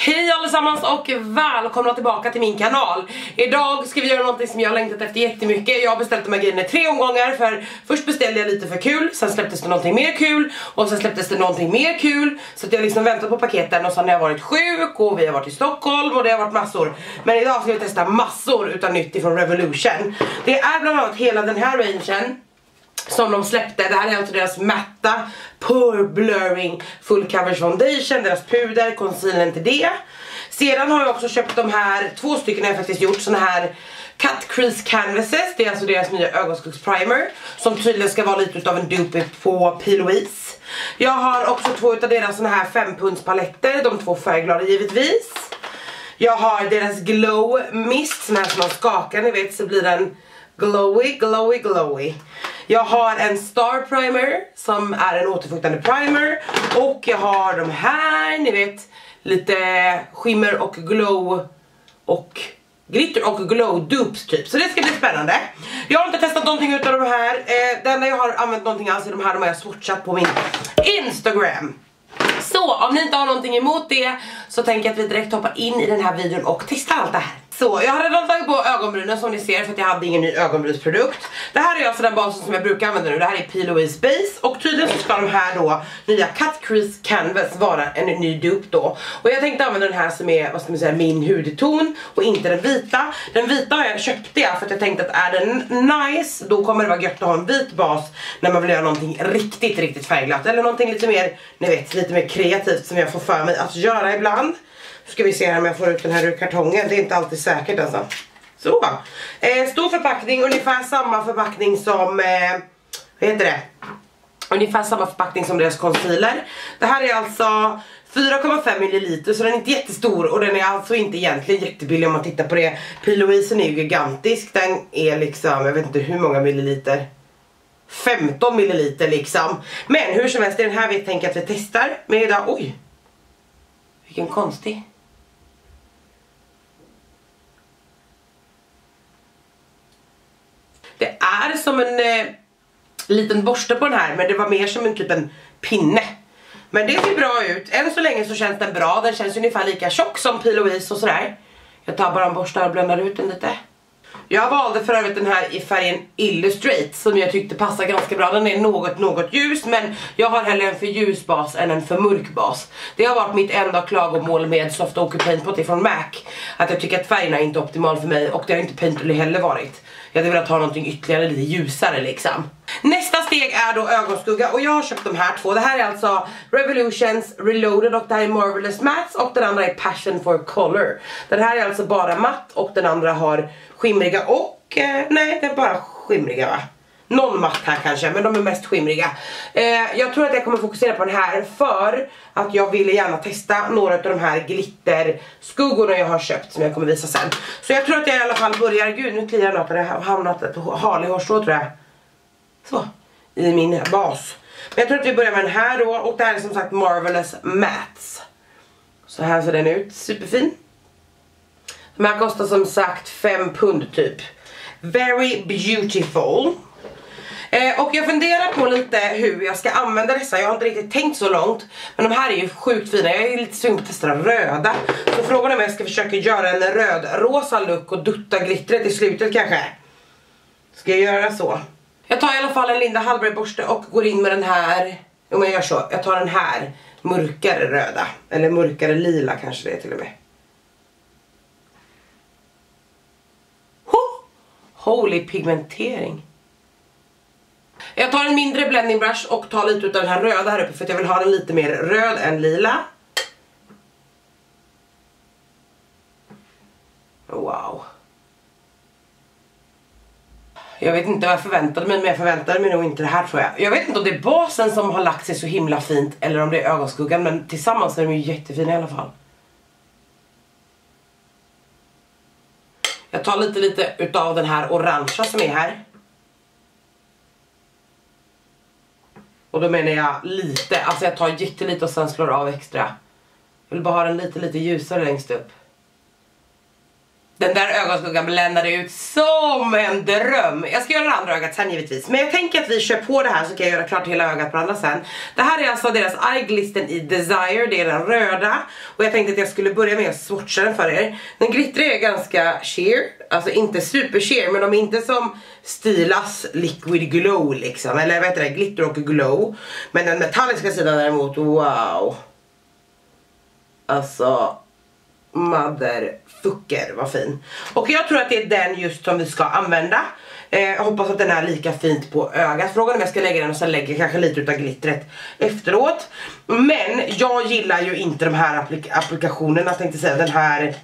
Hej allesammans och välkomna tillbaka till min kanal. Idag ska vi göra någonting som jag har längtat efter jättemycket. Jag har beställt de här grejerna i tre omgångar för först beställde jag lite för kul Sen släpptes det någonting mer kul och sen släpptes det någonting mer kul. Så att jag liksom väntat på paketen och sen har jag varit sjuk och vi har varit i Stockholm och det har varit massor. Men idag ska vi testa massor utav nytt ifrån Revolution. Det är bland annat hela den här rangen som de släppte. Det här är alltså deras matta Pure Blurring Full Coverage Foundation, deras puder, concealern till det. Sedan har jag också köpt de här, två stycken har jag faktiskt gjort, såna här Cut Crease Canvases, det är alltså deras nya ögonskuggsprimer som tydligen ska vara lite utav en dupe på P. Louise. Jag har också två utav deras såna här 5 punds paletter, de två färgglada givetvis. Jag har deras Glow Mist, sån här som man skakar, ni vet så blir den glowy, glowy, glowy. Jag har en Star Primer som är en återfuktande primer och jag har de här, ni vet, lite skimmer och glow och glitter och glow dupes typ. Så det ska bli spännande. Jag har inte testat någonting utav de här. Eh, det enda jag har använt någonting alls är de här, de har jag swatchat på min Instagram. Så om ni inte har någonting emot det så tänker jag att vi direkt hoppar in i den här videon och testar allt det här. Så jag har redan tagit på ögonbrynen som ni ser för att jag hade ingen ny ögonbrynsprodukt. Det här är alltså den basen som jag brukar använda nu, det här är P. Louise Base och tydligen så ska de här då nya Cut Crease Canvas vara en ny dupe då. Och jag tänkte använda den här som är, vad ska man säga, min hudton och inte den vita. Den vita har jag köpte jag för att jag tänkte att är den nice då kommer det vara gött att ha en vit bas när man vill göra någonting riktigt riktigt färgglatt eller någonting lite mer, ni vet, lite mer kreativt som jag får för mig att göra ibland. Ska vi se här om jag får ut den här ur kartongen. Det är inte alltid säkert alltså. Så. Eh, stor förpackning, ungefär samma förpackning som, eh, vad heter det? Ungefär samma förpackning som deras concealer. Det här är alltså 4,5 ml så den är inte jättestor och den är alltså inte egentligen jättebillig om man tittar på det. P. Louise är ju gigantisk, den är liksom, jag vet inte hur många milliliter. 15 milliliter liksom. Men hur som helst, det är den här vi tänker att vi testar. Men idag, oj. Vilken konstig. Det är som en eh, liten borste på den här men det var mer som en typ en pinne. Men det ser bra ut. Än så länge så känns den bra. Den känns ungefär lika tjock som Piloise och sådär. Jag tar bara en borste och bländar ut den lite. Jag valde för övrigt den här i färgen Illustrate som jag tyckte passar ganska bra. Den är något, något ljus men jag har hellre en för ljus bas än en för mörk bas. Det har varit mitt enda klagomål med Soft Ochre Paint Pot från MAC. Att jag tycker att färgerna är inte optimal för mig och det har inte Painterly heller varit. Jag hade velat ha någonting ytterligare lite ljusare liksom. Nästa steg är då ögonskugga och jag har köpt de här två. Det här är alltså Revolutions Reloaded och det här är Marvelous Mattes och den andra är Passion for Color. Den här är alltså bara matt och den andra har skimriga och, eh, nej det är bara skimriga va? Någon matt här kanske, men de är mest skimriga. Eh, jag tror att jag kommer fokusera på den här för att jag ville gärna testa några av de här glitterskuggorna jag har köpt som jag kommer visa sen. Så jag tror att jag i alla fall börjar, gud nu kliar jag på det har hamnat ett harlig hårstrå tror jag. Så, i min bas. Men jag tror att vi börjar med den här då och det här är som sagt Marvelous Mats. Så här ser den ut, superfin. De här kostar som sagt 5 pund typ. Very beautiful. Eh, och jag funderar på lite hur jag ska använda dessa, jag har inte riktigt tänkt så långt. Men de här är ju sjukt fina, jag är lite sugen på att testa röda. Så frågan är om jag ska försöka göra en röd-rosa look och dutta glittret i slutet kanske. Ska jag göra så? Jag tar i alla fall en Linda Hallberg borste och går in med den här, om jag gör så, jag tar den här mörkare röda. Eller mörkare lila kanske det är till och med. Holy pigmentering. Jag tar en mindre blending brush och tar lite av den här röda här uppe för att jag vill ha den lite mer röd än lila. Wow. Jag vet inte vad jag förväntade mig men jag förväntade mig nog inte det här tror jag. Jag vet inte om det är basen som har lagt sig så himla fint eller om det är ögonskuggan men tillsammans är de ju jättefina i alla fall. Jag tar lite lite utav den här orangea som är här. Och då menar jag lite, alltså jag tar jättelite och sen slår av extra. Jag vill bara ha den lite lite ljusare längst upp. Den där ögonskuggan bländade ut som en dröm. Jag ska göra det andra ögat sen givetvis. Men jag tänker att vi kör på det här så kan jag göra klart hela ögat på andra sen. Det här är alltså deras Eye Glisten i Desire, det är den röda. Och jag tänkte att jag skulle börja med att swatcha den för er. Den glittrar är ganska sheer, alltså inte super sheer men de är inte som Stilas Liquid Glow liksom. Eller vad heter det, glitter och glow. Men den metalliska sidan däremot, wow. Alltså motherfucker vad fin. Och jag tror att det är den just som vi ska använda. Eh, jag hoppas att den är lika fint på ögat. Frågan är om jag ska lägga den och sen lägger kanske lite utav glittret efteråt. Men jag gillar ju inte de här applik applikationerna tänkte säga. Den här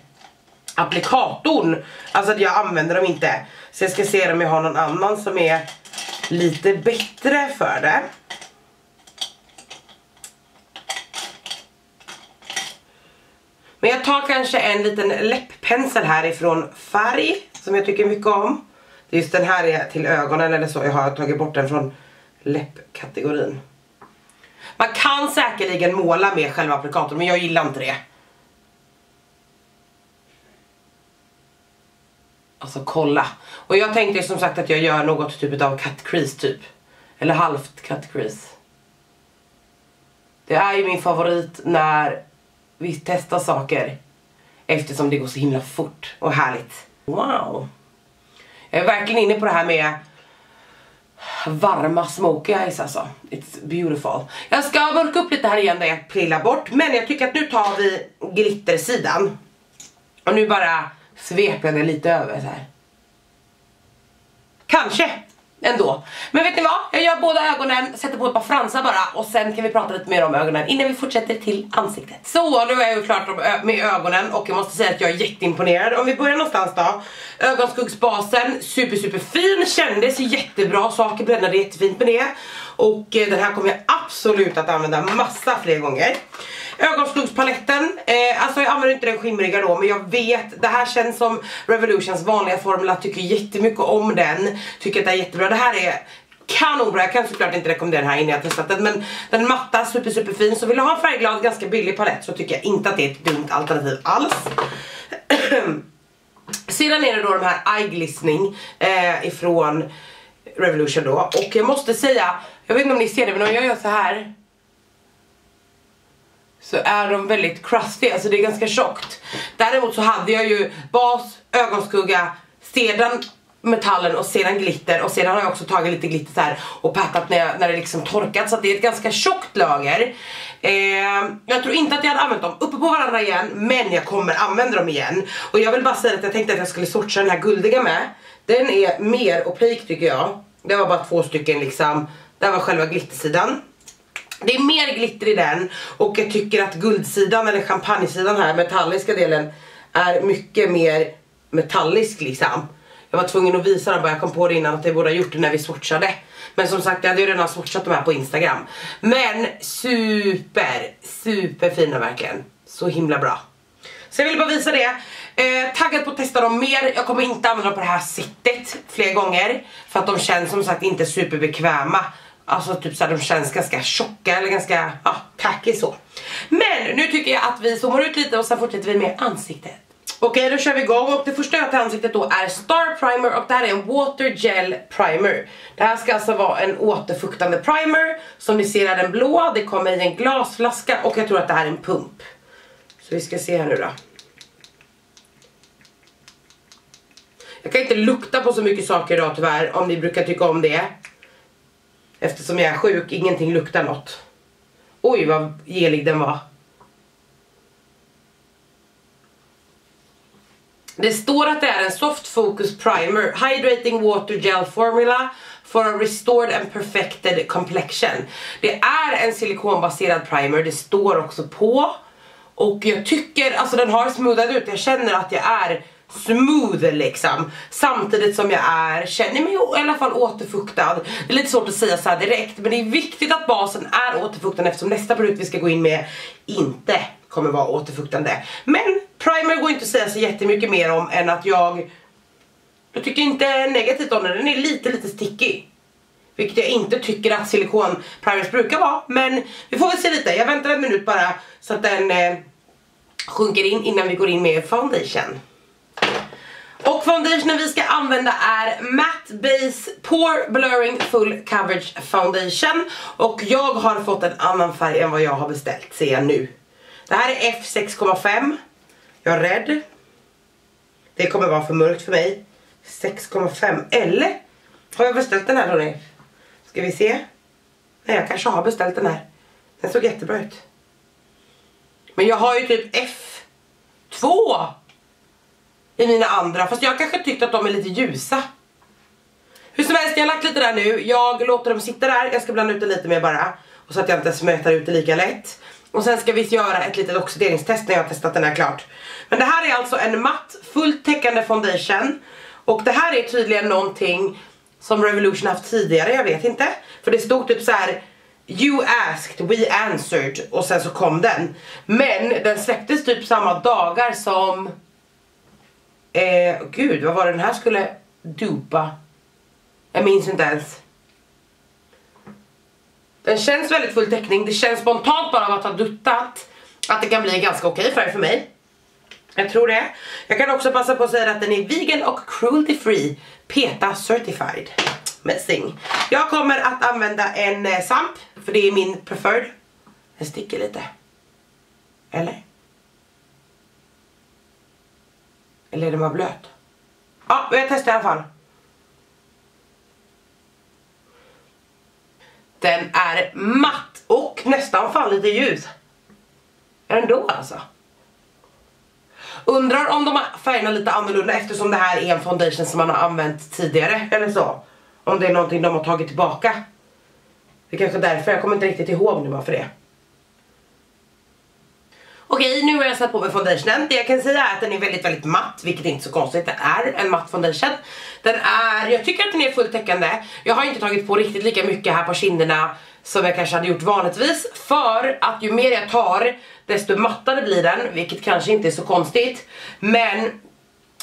applikatorn. Alltså att jag använder dem inte. Så jag ska se om jag har någon annan som är lite bättre för det. Men jag tar kanske en liten läpppensel här ifrån färg som jag tycker mycket om. Just den här är till ögonen eller så. Jag har tagit bort den från läppkategorin. Man kan säkerligen måla med själva applikatorn men jag gillar inte det. Alltså kolla. Och jag tänkte som sagt att jag gör något typ av cut crease typ. Eller halvt cut crease. Det är ju min favorit när vi testar saker eftersom det går så himla fort och härligt. Wow! Jag är verkligen inne på det här med varma smoky eyes alltså. It's beautiful. Jag ska mörka upp lite här igen där jag pillar bort. Men jag tycker att nu tar vi glittersidan. Och nu bara sveper jag lite över så här. Kanske ändå. Men vet ni vad? Jag gör båda ögonen, sätter på ett par fransar bara och sen kan vi prata lite mer om ögonen innan vi fortsätter till ansiktet. Så, nu är jag ju klart med ögonen och jag måste säga att jag är jätteimponerad. Om vi börjar någonstans då. Ögonskuggsbasen, super super fin, kändes jättebra, saker bländade jättefint med det. Och eh, den här kommer jag absolut att använda massa fler gånger. Ögonskuggspaletten, eh, alltså jag använder inte den skimriga då men jag vet, det här känns som Revolutions vanliga formula, tycker jättemycket om den. Tycker att det är jättebra, det här är kanonbra, jag kan såklart inte rekommendera den här innan jag testat den men den matta, super super fin så vill du ha en färgglad ganska billig palett så tycker jag inte att det är ett dumt alternativ alls. Sedan är det då de här eye glistening eh, ifrån Revolution då. Och jag måste säga, jag vet inte om ni ser det men om jag gör så här så är de väldigt crusty, alltså det är ganska tjockt. Däremot så hade jag ju bas, ögonskugga, sedan metallen och sedan glitter och sedan har jag också tagit lite glitter så här och pattat när, när det liksom torkat så att det är ett ganska tjockt lager. Eh, jag tror inte att jag hade använt dem uppe på varandra igen men jag kommer använda dem igen. Och jag vill bara säga att jag tänkte att jag skulle sortera den här guldiga med. Den är mer opik tycker jag. Det var bara två stycken liksom. Det här var själva glittersidan. Det är mer glitter i den och jag tycker att guldsidan eller champagnesidan här, metalliska delen, är mycket mer metallisk liksom. Jag var tvungen att visa den bara, jag kom på det innan att jag borde ha gjort det när vi swatchade. Men som sagt, jag hade ju redan swatchat de här på Instagram. Men super, super fina verkligen. Så himla bra. Så jag ville bara visa det. Eh, taggad på att testa dem mer. Jag kommer inte använda dem på det här sättet fler gånger. För att de känns som sagt inte superbekväma. Alltså typ såhär, de känns ganska tjocka eller ganska, ja, tacky så. Men nu tycker jag att vi zoomar ut lite och sen fortsätter vi med ansiktet. Okej, då kör vi igång och det första jag har till ansiktet då är Star Primer och det här är en Water Gel Primer. Det här ska alltså vara en återfuktande primer. Som ni ser är den blå, det kommer i en glasflaska och jag tror att det här är en pump. Så vi ska se här nu då. Jag kan inte lukta på så mycket saker idag tyvärr, om ni brukar tycka om det. Eftersom jag är sjuk, ingenting luktar något. Oj vad gelig den var. Det står att det är en soft focus primer, hydrating water gel formula for a restored and perfected complexion. Det är en silikonbaserad primer, det står också på. Och jag tycker, alltså den har smoothat ut, jag känner att jag är smooth liksom. Samtidigt som jag är, känner mig i alla fall återfuktad. Det är lite svårt att säga så direkt men det är viktigt att basen är återfuktande eftersom nästa produkt vi ska gå in med inte kommer vara återfuktande. Men primer går inte att säga så jättemycket mer om än att jag jag tycker inte negativt om den, den är lite lite sticky. Vilket jag inte tycker att silikonprimers brukar vara. Men vi får väl se lite, jag väntar en minut bara så att den eh, sjunker in innan vi går in med foundation. Och foundationen vi ska använda är Matte Base Pore Blurring Full Coverage Foundation. Och jag har fått en annan färg än vad jag har beställt, ser jag nu. Det här är F6,5. Jag är rädd. Det kommer vara för mörkt för mig. 6,5 eller? Har jag beställt den här då? Ska vi se? Nej jag kanske har beställt den här. Den såg jättebra ut. Men jag har ju typ F2 i mina andra. Fast jag kanske tyckte att de är lite ljusa. Hur som helst, jag har lagt lite där nu. Jag låter dem sitta där. Jag ska blanda ut det lite mer bara. Och så att jag inte smötar ut det lika lätt. Och sen ska vi göra ett litet oxideringstest när jag har testat den här klart. Men det här är alltså en matt, fullt täckande foundation. Och det här är tydligen någonting som Revolution haft tidigare, jag vet inte. För det stod typ så här. You asked, we answered och sen så kom den. Men den släpptes typ samma dagar som... Eh, gud, vad var det den här skulle dupa? Jag minns inte ens. Den känns väldigt full täckning, det känns spontant bara av att ha duttat att det kan bli en ganska okej färg för mig. Jag tror det. Jag kan också passa på att säga att den är vegan och cruelty free, PETA certified. Messing. Jag kommer att använda en eh, samp, för det är min preferred. Den sticker lite. Eller? Eller är den bara blöt? Ja, jag testar i alla fall. Den är matt och nästan fan lite ljus. Ändå alltså. Undrar om de har färgerna lite annorlunda eftersom det här är en foundation som man har använt tidigare eller så. Om det är någonting de har tagit tillbaka. Det är kanske därför, jag kommer inte riktigt ihåg nu varför det Okej, nu har jag satt på mig foundationen. Det jag kan säga är att den är väldigt, väldigt matt, vilket är inte så konstigt. Det är en matt foundation. Den är, jag tycker att den är fullt täckande. Jag har inte tagit på riktigt lika mycket här på kinderna som jag kanske hade gjort vanligtvis. För att ju mer jag tar, desto mattare blir den, vilket kanske inte är så konstigt. Men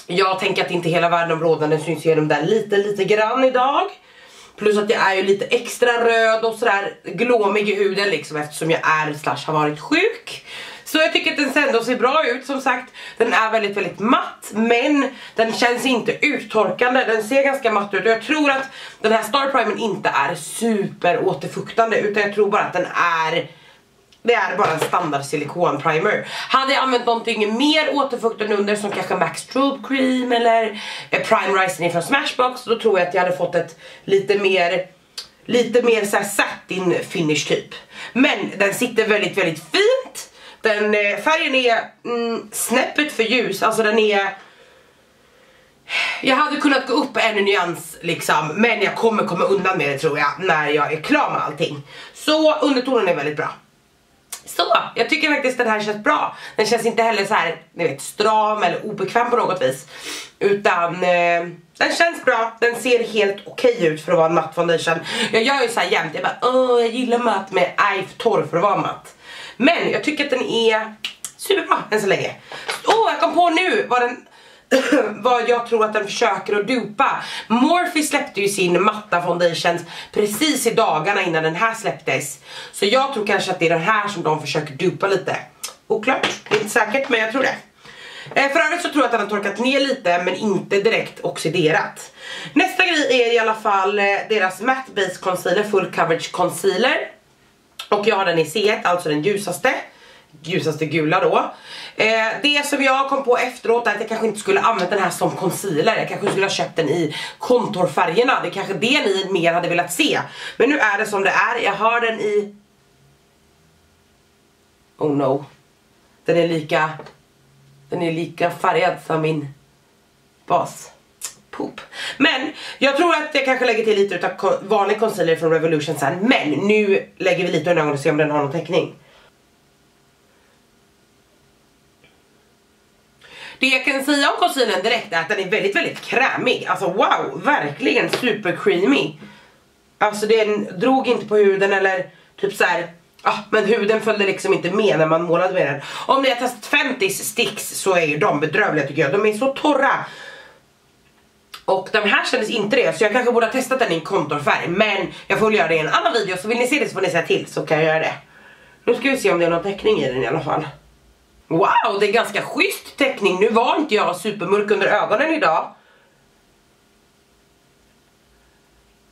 jag tänker att inte hela världen om den syns igenom där lite, lite grann idag. Plus att jag är ju lite extra röd och sådär glåmig i huden liksom eftersom jag är slash har varit sjuk. Så jag tycker att den ändå ser bra ut, som sagt den är väldigt väldigt matt men den känns inte uttorkande, den ser ganska matt ut och jag tror att den här Star Primen inte är super återfuktande utan jag tror bara att den är det är bara en standard silikonprimer. Hade jag använt någonting mer återfuktande under som kanske Max Strobe Cream eller eh, Prime Rising från Smashbox då tror jag att jag hade fått ett lite mer lite mer såhär satin finish typ. Men den sitter väldigt väldigt fint den, eh, färgen är mm, snäppet för ljus, alltså den är jag hade kunnat gå upp en nyans liksom, men jag kommer komma undan med det tror jag när jag är klar med allting. Så undertonen är väldigt bra. Så, jag tycker faktiskt den här känns bra. Den känns inte heller så här, ni vet, stram eller obekväm på något vis. Utan eh, den känns bra, den ser helt okej okay ut för att vara en matt foundation. Jag gör ju så här jämt, jag bara åh jag gillar matt med för torr för att vara matt. Men jag tycker att den är superbra än så länge. Åh, oh, jag kom på nu vad den vad jag tror att den försöker att dupa. Morphe släppte ju sin matta foundations precis i dagarna innan den här släpptes. Så jag tror kanske att det är den här som de försöker dupa lite. Oklart, inte säkert men jag tror det. Eh, för övrigt så tror jag att den har torkat ner lite men inte direkt oxiderat. Nästa grej är i alla fall eh, deras Matte Base Concealer Full Coverage Concealer. Och jag har den i C1, alltså den ljusaste ljusaste gula då. Eh, det som jag kom på efteråt är att jag kanske inte skulle använt den här som concealer. Jag kanske skulle ha köpt den i kontorfärgerna. Det är kanske det ni mer hade velat se. Men nu är det som det är. Jag har den i... Oh no. Den är lika... Den är lika färgad som min bas poop. Men jag tror att jag kanske lägger till lite utav vanlig concealer från Revolution sen. Men nu lägger vi lite under ögonen och ser om den har någon täckning. Det jag kan säga om concealern direkt är att den är väldigt, väldigt krämig. Alltså wow, verkligen super creamy. Alltså den drog inte på huden eller typ så här. Ah, men huden följde liksom inte med när man målade med den. Om ni har testat 50 sticks så är ju de bedrövliga tycker jag. De är så torra. Och den här kändes inte det, så jag kanske borde ha testat den i en kontorfärg. Men jag får väl göra det i en annan video, så vill ni se det så får ni säga till så kan jag göra det. Nu ska vi se om det är någon täckning i den i alla fall. Wow, det är ganska schysst täckning, Nu var inte jag supermörk under ögonen idag.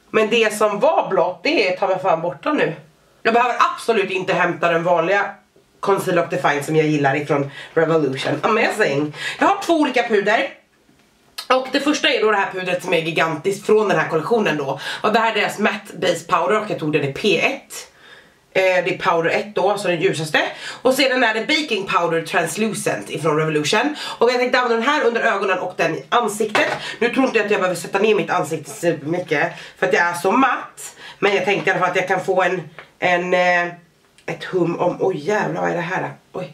Men det som var blått, det är ta mig fan borta nu. Jag behöver absolut inte hämta den vanliga Conceal of Define som jag gillar ifrån Revolution. Amazing! Jag har två olika puder. Och det första är då det här pudret som är gigantiskt från den här kollektionen då. Och det här är deras matte base powder och jag tog den i P1. Eh, det är powder 1 då, alltså den ljusaste. Och sedan är det baking powder translucent ifrån Revolution. Och jag tänkte använda den här under ögonen och den i ansiktet. Nu tror inte jag att jag behöver sätta ner mitt ansikte supermycket för att jag är så matt. Men jag tänkte i alla fall att jag kan få en, en eh, ett hum om, oj jävlar vad är det här? Oj.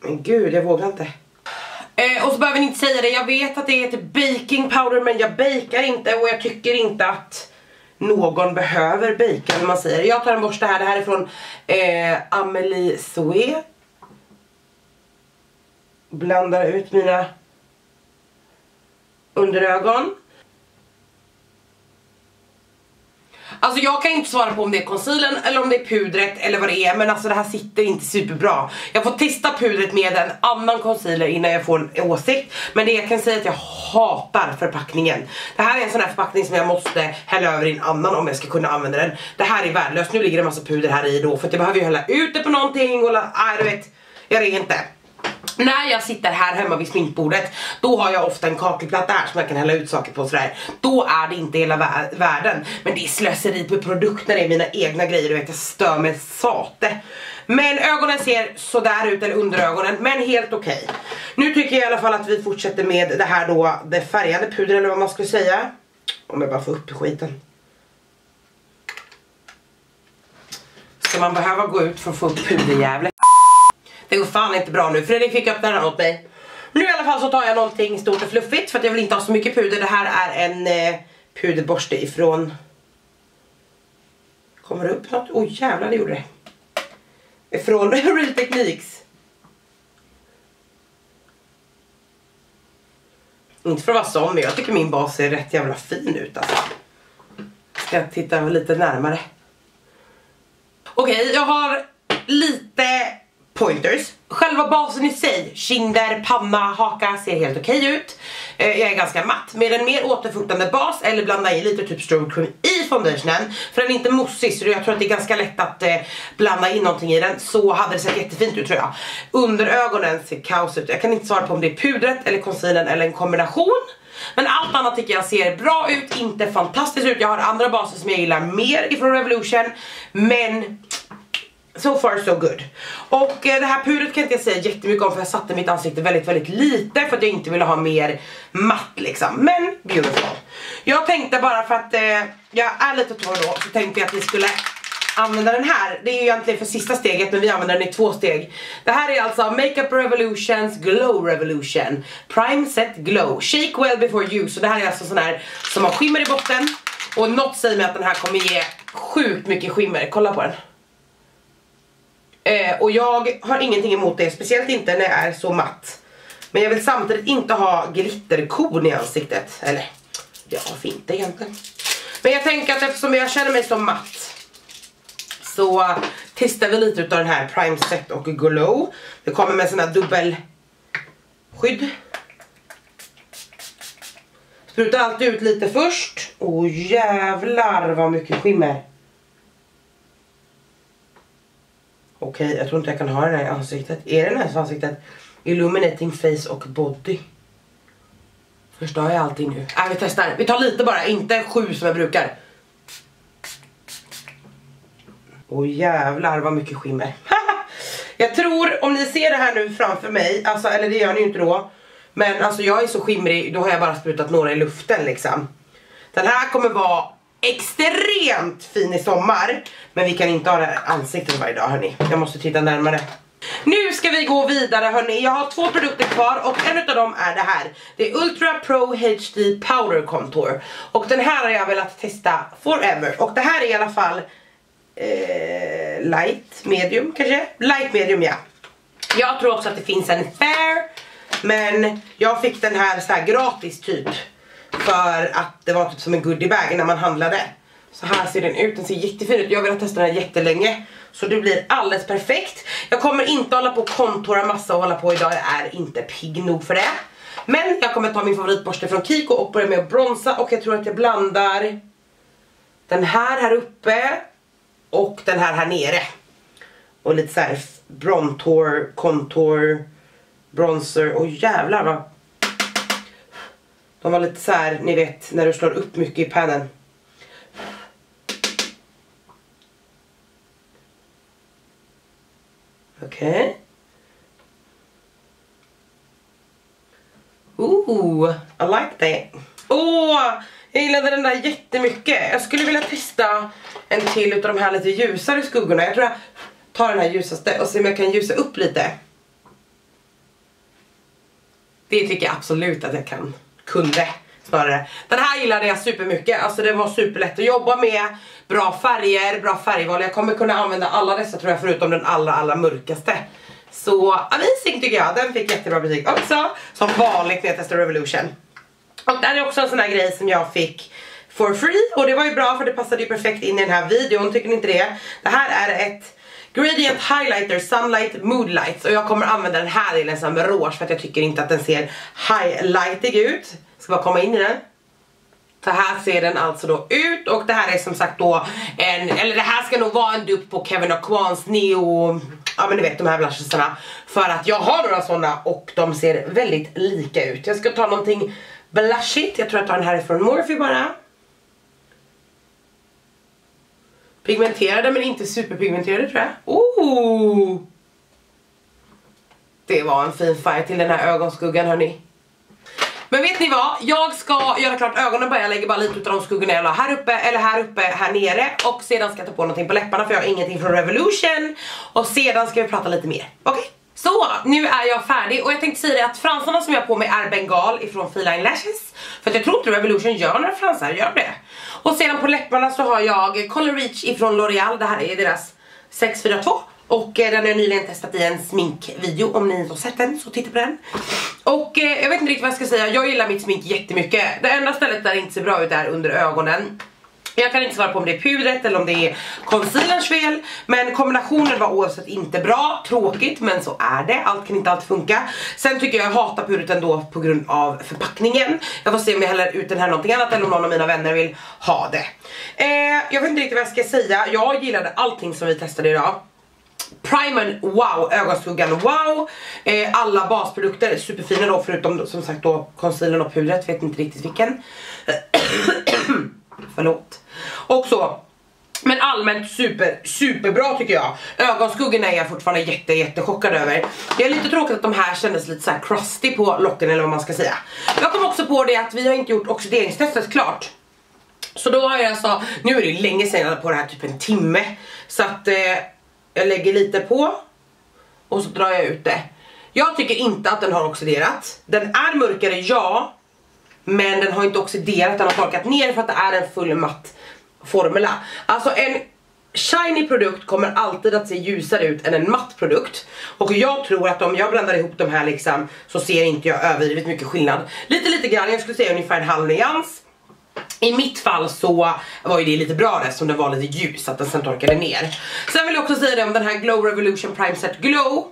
Men gud, jag vågar inte. Eh, och så behöver ni inte säga det, jag vet att det heter typ baking powder men jag bakar inte och jag tycker inte att någon behöver baka när man säger det. Jag tar en borste här, det här är från eh, Amelie Zoe. Blandar ut mina underögon. Alltså jag kan inte svara på om det är concealern eller om det är pudret eller vad det är men alltså det här sitter inte superbra. Jag får testa pudret med en annan concealer innan jag får en åsikt men det jag kan säga är att jag hatar förpackningen. Det här är en sån här förpackning som jag måste hälla över i en annan om jag ska kunna använda den. Det här är värdelöst, nu ligger det en massa puder här i då för att jag behöver ju hälla ut det på någonting och la, nej du vet, jag är inte. När jag sitter här hemma vid sminkbordet Då har jag ofta en kakelplatta här som jag kan hälla ut saker på sådär. Då är det inte hela vä världen. Men det är slöseri på produkter, det är mina egna grejer, du vet jag stör mig sate. Men ögonen ser sådär ut, eller under ögonen, men helt okej. Okay. Nu tycker jag i alla fall att vi fortsätter med det här då, det färgade pudret eller vad man skulle säga. Om jag bara får upp skiten. Ska man behöva gå ut för att få upp puderjävlet? Det går fan inte bra nu. Fredrik fick öppna den åt mig. Nu i alla fall så tar jag någonting stort och fluffigt för att jag vill inte ha så mycket puder. Det här är en eh, puderborste ifrån... Kommer det upp något? Oj oh, jävlar det gjorde det. Ifrån Real Techniques. Inte för att vara sån men jag tycker min bas ser rätt jävla fin ut alltså. Ska jag titta lite närmare. Okej, okay, jag har lite pointers. Själva basen i sig, kinder, panna, haka ser helt okej okay ut. Eh, jag är ganska matt. Med en mer återfuktande bas eller blanda i lite typ strobe cream i foundationen. För den är inte mossig så jag tror att det är ganska lätt att eh, blanda in någonting i den. Så hade det sett jättefint ut tror jag. Under ögonen ser kaos ut. Jag kan inte svara på om det är pudret eller concealern eller en kombination. Men allt annat tycker jag ser bra ut, inte fantastiskt ut. Jag har andra baser som jag gillar mer ifrån Revolution. Men So far so good. Och eh, det här pudret kan inte jag säga jättemycket om för jag satte mitt ansikte väldigt väldigt lite för att jag inte ville ha mer matt liksom. Men beautiful. Jag tänkte bara för att eh, jag är lite torr då så tänkte jag att vi skulle använda den här. Det är ju egentligen för sista steget men vi använder den i två steg. Det här är alltså Makeup Revolutions Glow Revolution. Prime Set Glow. Shake well before use. Så det här är alltså sån här som har skimmer i botten. Och något säger mig att den här kommer ge sjukt mycket skimmer. Kolla på den. Eh, och jag har ingenting emot det, speciellt inte när jag är så matt. Men jag vill samtidigt inte ha glitterkorn i ansiktet. Eller, ja varför inte egentligen? Men jag tänker att eftersom jag känner mig så matt så testar vi lite utav den här Prime Set och Glow. Det kommer med sån här dubbelskydd. Spruta alltid ut lite först. Åh oh, jävlar vad mycket skimmer. Okej, okay, jag tror inte jag kan ha den här i ansiktet. Är den här i ansiktet? Illuminating face och body. Förstör jag allting nu? Äh, vi testar. Vi tar lite bara, inte sju som jag brukar. Åh oh, jävlar vad mycket skimmer. jag tror, om ni ser det här nu framför mig, alltså, eller det gör ni ju inte då. Men alltså jag är så skimrig, då har jag bara sprutat några i luften liksom. Den här kommer vara extremt fin i sommar. Men vi kan inte ha det här ansiktet varje dag hörni. Jag måste titta närmare. Nu ska vi gå vidare hörni. Jag har två produkter kvar och en av dem är det här. Det är Ultra Pro HD Powder Contour. Och den här har jag velat testa forever. Och det här är i alla fall eh, light medium kanske? Light medium ja. Jag tror också att det finns en fair. Men jag fick den här så här gratis typ. För att det var typ som en goodiebag när man handlade. Så här ser den ut, den ser jättefin ut. Jag vill ha testat den här jättelänge. Så det blir alldeles perfekt. Jag kommer inte hålla på och kontora massa och hålla på idag, jag är inte pigg nog för det. Men jag kommer ta min favoritborste från Kiko och börja med att bronsa och jag tror att jag blandar den här här uppe och den här här nere. Och lite så här brontor, contour, bronzer och jävlar vad de var lite så här, ni vet när du slår upp mycket i pannan. Okej. Okay. Ooh, I like that. Åh, oh, jag gillade den där jättemycket. Jag skulle vilja testa en till utav de här lite ljusare skuggorna. Jag tror jag tar den här ljusaste och ser om jag kan ljusa upp lite. Det tycker jag absolut att jag kan. Kunde snarare. Den här gillade jag supermycket, alltså det var superlätt att jobba med. Bra färger, bra färgval. Jag kommer kunna använda alla dessa tror jag förutom den allra allra mörkaste. Så amazing tycker jag, den fick jättebra betyg också. Som vanligt när jag testar Revolution. Och det här är också en sån här grej som jag fick for free och det var ju bra för det passade ju perfekt in i den här videon, tycker ni inte det? Det här är ett Gradient Highlighter Sunlight Mood Lights och jag kommer använda den här delen som rouge för att jag tycker inte att den ser highlightig ut. Ska bara komma in i den. Så här ser den alltså då ut och det här är som sagt då en, eller det här ska nog vara en dupp på Kevin Aquans Neo, ja men ni vet de här blushesarna. För att jag har några sådana och de ser väldigt lika ut. Jag ska ta någonting blushigt, jag tror jag tar den här från Morphe bara. Pigmenterade men inte superpigmenterade tror jag. Oh! Det var en fin färg till den här ögonskuggan hörni. Men vet ni vad? Jag ska göra klart ögonen bara, jag lägger bara lite av de skuggorna jag la här uppe eller här uppe, här nere och sedan ska jag ta på någonting på läpparna för jag har ingenting från Revolution och sedan ska vi prata lite mer, okej? Okay? Så, nu är jag färdig och jag tänkte säga det att fransarna som jag har på mig är bengal ifrån Feline Lashes För att jag tror inte Revolution gör några fransar, gör det? Och sedan på läpparna så har jag Color Reach ifrån L'Oreal, det här är deras 642 och eh, den har jag nyligen testat i en sminkvideo, om ni inte har sett den så titta på den. Och eh, jag vet inte riktigt vad jag ska säga, jag gillar mitt smink jättemycket. Det enda stället där det inte ser bra ut är under ögonen. Jag kan inte svara på om det är pudret eller om det är concealerns fel. Men kombinationen var oavsett inte bra, tråkigt men så är det, allt kan inte alltid funka. Sen tycker jag jag hatar pudret ändå på grund av förpackningen. Jag får se om jag häller ut den här någonting annat eller om någon av mina vänner vill ha det. Eh, Jag vet inte riktigt vad jag ska säga, jag gillade allting som vi testade idag. Primern, wow, ögonskuggan, wow. Eh, Alla basprodukter, superfina då förutom som sagt då concealern och pudret, vet inte riktigt vilken. Förlåt och så men allmänt super, superbra tycker jag. Ögonskuggorna är jag fortfarande jätte, jätte chockad över. Det är lite tråkigt att de här kändes lite så här crusty på locken eller vad man ska säga. Jag kom också på det att vi har inte gjort oxideringstestet klart. Så då har jag alltså, nu är det ju länge sedan jag hade på det här typ en timme. Så att eh, jag lägger lite på och så drar jag ut det. Jag tycker inte att den har oxiderat. Den är mörkare, ja. Men den har inte oxiderat, den har torkat ner för att det är en full matt formula. Alltså en shiny produkt kommer alltid att se ljusare ut än en matt produkt. Och jag tror att om jag blandar ihop de här liksom så ser inte jag överdrivet mycket skillnad. Lite lite grann, jag skulle säga ungefär en halv nyans. I mitt fall så var ju det lite bra det som var lite ljus att den sen torkade ner. Sen vill jag också säga det om den här Glow Revolution Prime Set Glow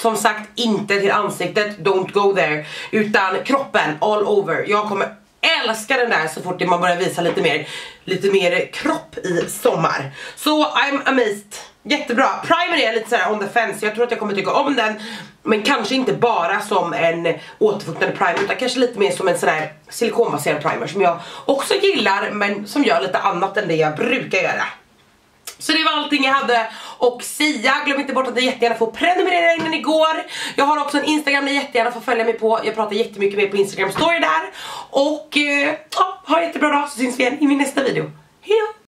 som sagt inte till ansiktet, don't go there utan kroppen all over. Jag kommer älskar den där så fort man börjar visa lite mer, lite mer kropp i sommar. Så I'm amazed. Jättebra. Primer är lite såhär on the fence, jag tror att jag kommer tycka om den. Men kanske inte bara som en återfuktande primer utan kanske lite mer som en sån här silikonbaserad primer som jag också gillar men som gör lite annat än det jag brukar göra. Så det var allting jag hade och Sia, Glöm inte bort att ni jättegärna får prenumerera innan ni går. Jag har också en Instagram ni jättegärna får följa mig på. Jag pratar jättemycket mer på Instagram story där. Och eh, ja, ha en jättebra dag så syns vi igen i min nästa video.